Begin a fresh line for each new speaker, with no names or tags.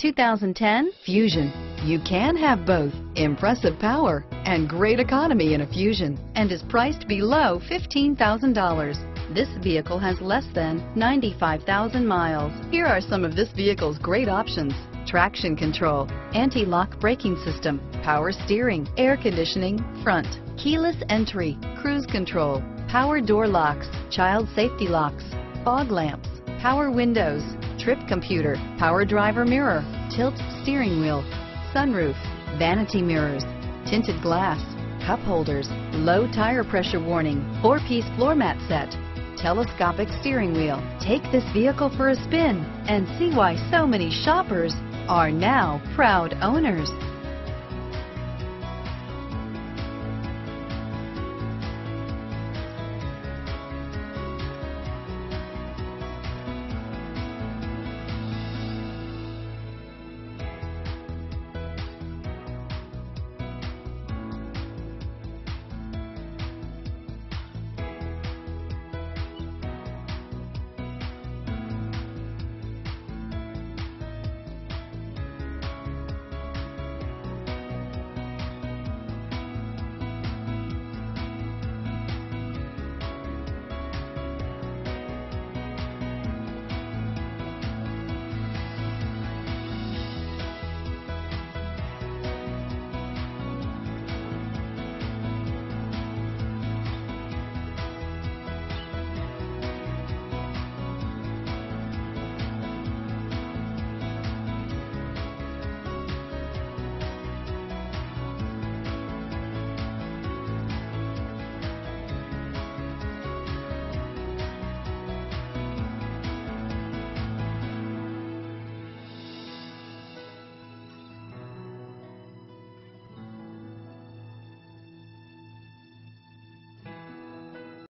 2010 Fusion. You can have both impressive power and great economy in a Fusion and is priced below $15,000. This vehicle has less than 95,000 miles. Here are some of this vehicle's great options. Traction control, anti-lock braking system, power steering, air conditioning, front, keyless entry, cruise control, power door locks, child safety locks, fog lamps, power windows, trip computer, power driver mirror, tilt steering wheel, sunroof, vanity mirrors, tinted glass, cup holders, low tire pressure warning, four-piece floor mat set, telescopic steering wheel. Take this vehicle for a spin and see why so many shoppers are now proud owners.